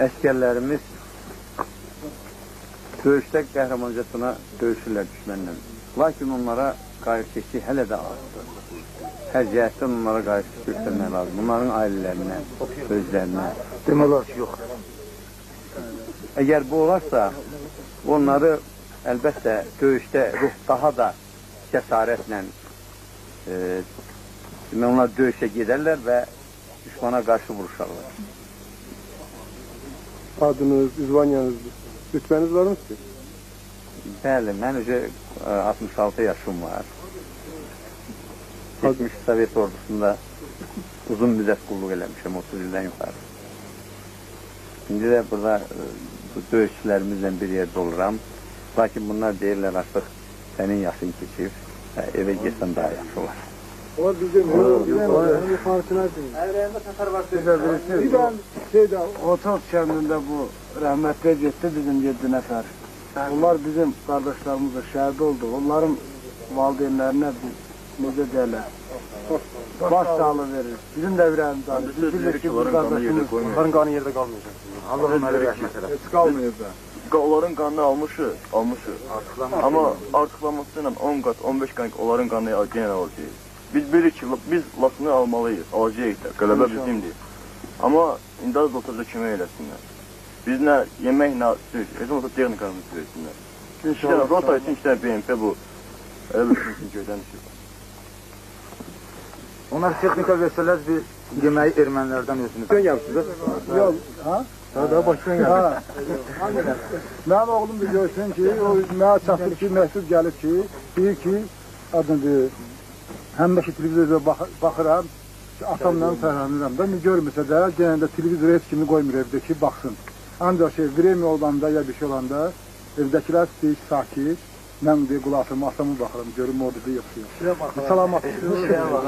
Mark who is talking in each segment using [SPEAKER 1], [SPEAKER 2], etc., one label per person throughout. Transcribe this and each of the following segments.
[SPEAKER 1] Əsgərlərimiz döyüşdə qəhrəmancasına döyüşürlər düşmənlə. Lakin onlara qayğıkeşlik hələ də azdır. Hər cəhətdən onlara qayğıkeşlik göstərmək lazım. Onların ailələrinə, özlərinə.
[SPEAKER 2] Demək yox.
[SPEAKER 1] Əgər bu olarsa, onları əlbəttə döyüşdə ruh daha da cəsarətlə e, onlar döyüşə gedərlər və düşmana qarşı vuruşarlar.
[SPEAKER 2] Adınız, ünvanınız, rütbəniz var mı sizin?
[SPEAKER 1] Bəli, mən öcə 66 yaşım var. Geçmiş Sovet ordusunda uzun müddət qulluq eləmişəm, 30 ildən yuxarı. İndi də burada e, bu döyüşçülərimizlə bir yerdə oluram. Lakin bunlar deyirlər artıq sənin yaşın keçib, hə, evə getsən daha yaxşı olar.
[SPEAKER 2] Ama bizim yukarısına değil. Bir de şeyde Otos kendinde bu rahmetli gitti bizim yedi nefer. Onlar bizim kardeşlerimiz de şehit oldu. Onların valideynlerine biz necə derler. Baş sağlığı verir. Bizim de yüreğimiz ağrıyor. Biz bilirik ki bu kardeşimiz
[SPEAKER 3] Onların qanı yerdə qalmayacaq.
[SPEAKER 2] Allah'ın öyle rəhmət eləsin. Heç qalmıyor da.
[SPEAKER 4] Onların qanını almışıq, almışıq. Amma artıqlaması ilə 10 qat, 15 qat onların qanını yenə alacağıq. Biz bilirik ki, biz lasını almalıyıq, alacağıq da, qələbə bizimdir. Amma indi az oturacaq kömək eləsinlər. Biz nə yemək, nə süt, heç olmasa texnikamızı versinlər. İki dənə rota üçün iki dənə BMP bu. Elə bir şey üçün göydən düşür.
[SPEAKER 3] Onlar texnika versələr biz yeməyi ermənilərdən özünüz. Sən gəlmisiniz?
[SPEAKER 2] Yok. Ha?
[SPEAKER 3] Hə, da Bakıdan
[SPEAKER 2] Ha. Mənim oğlum bir görsün ki, o mənə çatır ki, məktub gəlib ki, deyir ki, adını həmişə televizorda bax baxıram, atamla fərhlənirəm da, görmürsə də, genəldə televizor heç kimi qoymur evdə ki, baxsın. Ancaq şey, vremi olanda ya bir şey olanda, evdəkilər ki, sakit, mən deyir, qulaqımı, atamı baxıram, görüm orada da yoxsa yox. Salamat. Şuraya bax.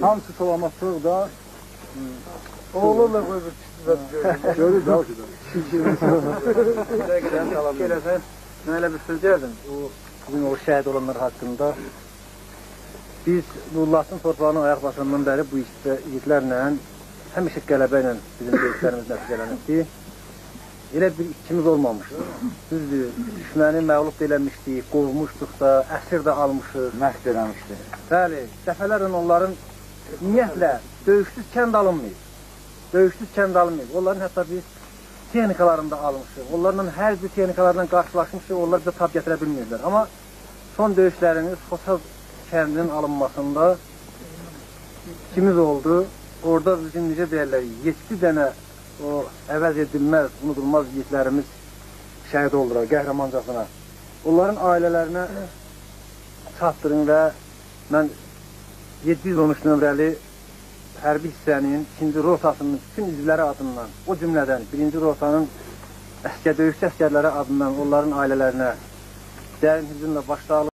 [SPEAKER 2] Hamısı salamatlıq da,
[SPEAKER 3] Oğlunla qoyub
[SPEAKER 2] görür. Də o ki.
[SPEAKER 5] Eləsən, mən elə bir söz deyərdim, o bugün o şəhid olanlar haqqında. Biz Nullahın torpağının ayaq basımından bəri bu işdə yiğitlərlə həmişə qələbə ilə bizim döyüşlərimiz nəticələnibdi. Elə bir işimiz olmamışdı. Düzdür, düşməni məğlub eləmişdik, qovmuşduq da, əsir də almışıq.
[SPEAKER 3] məşq eləmişdi.
[SPEAKER 5] Bəli, dəfələrlə onların ümumiyyətlə döyüşsüz kənd alınmayıb. Döyüşsüz kənd alınmayıb. Onların hətta biz texnikalarını da almışıq. Onlarla hər bir texnikalarla qarşılaşmışıq. Onlar bizə tab gətirə bilmirlər. Amma son döyüşlərimiz Xosaz kəndinin alınmasında ikimiz oldu. Orada bizim necə deyərlər, 7 dənə o əvəz edilməz, unudulmaz yiğitlərimiz şəhid oldular qəhrəmancasına. Onların ailələrinə çatdırın və mən 713 nömrəli hərbi hissənin 2-ci rotasının bütün üzvləri adından, o cümlədən 1-ci rotanın əskər döyüşçü əskərləri adından onların ailələrinə dərin hüzünlə başsağlığı